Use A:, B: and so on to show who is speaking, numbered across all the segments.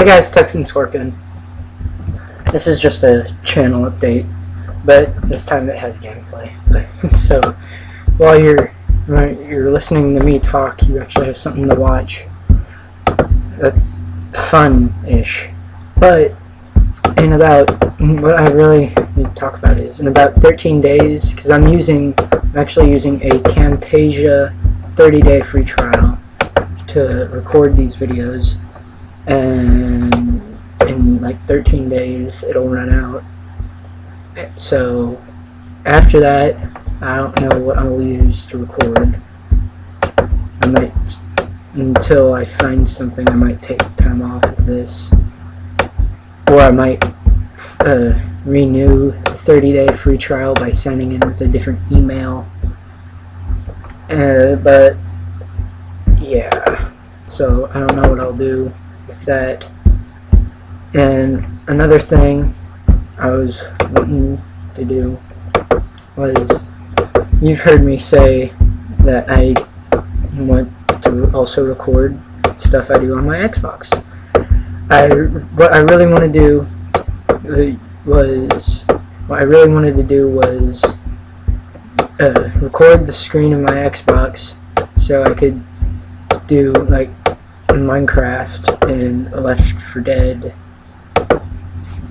A: Hey guys, Texan Scorpion. This is just a channel update, but this time it has gameplay. so while you're you're listening to me talk, you actually have something to watch. That's fun-ish. But in about what I really need to talk about is in about 13 days, because I'm using I'm actually using a Camtasia 30-day free trial to record these videos and in like 13 days it'll run out. So after that I don't know what I'll use to record. I might until I find something I might take time off of this. Or I might uh, renew a 30 day free trial by signing in with a different email. Uh, but yeah. So I don't know what I'll do that. And another thing I was wanting to do was you've heard me say that I want to also record stuff I do on my Xbox. I what I really want to do was what I really wanted to do was uh, record the screen of my Xbox so I could do like Minecraft and Left 4 Dead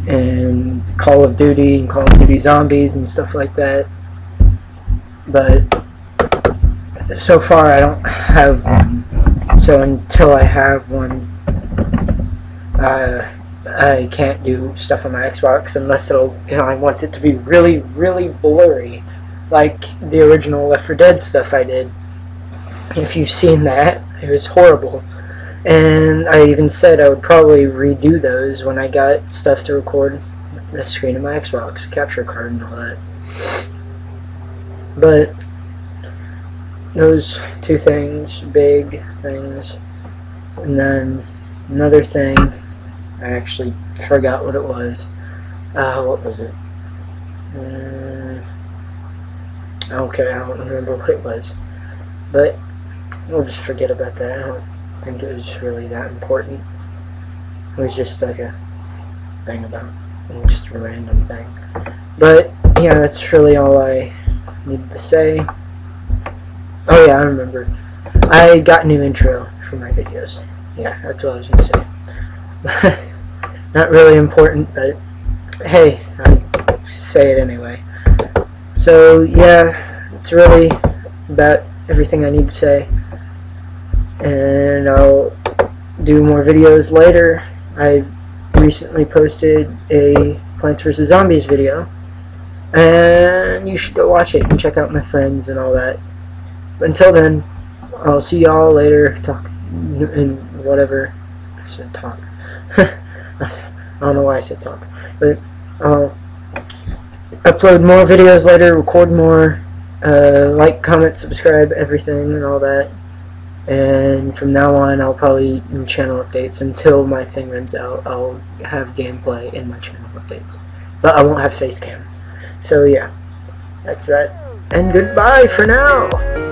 A: and Call of Duty and Call of Duty Zombies and stuff like that. But so far I don't have one. So until I have one, uh, I can't do stuff on my Xbox unless it'll, you know, I want it to be really, really blurry, like the original Left 4 Dead stuff I did. If you've seen that, it was horrible. And I even said I would probably redo those when I got stuff to record the screen of my Xbox, capture card and all that. But those two things, big things, and then another thing, I actually forgot what it was. Uh, what was it? Uh, okay, I don't remember what it was. But we'll just forget about that think it was really that important. It was just like a thing about just a random thing. But yeah, that's really all I needed to say. Oh yeah, I remember. I got new intro for my videos. Yeah, that's what I was gonna say. Not really important, but hey, I say it anyway. So yeah, it's really about everything I need to say and I'll do more videos later. I recently posted a Plants vs. Zombies video, and you should go watch it and check out my friends and all that. But until then, I'll see y'all later. Talk and whatever. I said talk. I don't know why I said talk, but I'll upload more videos later, record more, uh, like, comment, subscribe, everything, and all that and from now on I'll probably channel updates. Until my thing runs out I'll have gameplay in my channel updates. But I won't have face cam. So yeah. That's that. And goodbye for now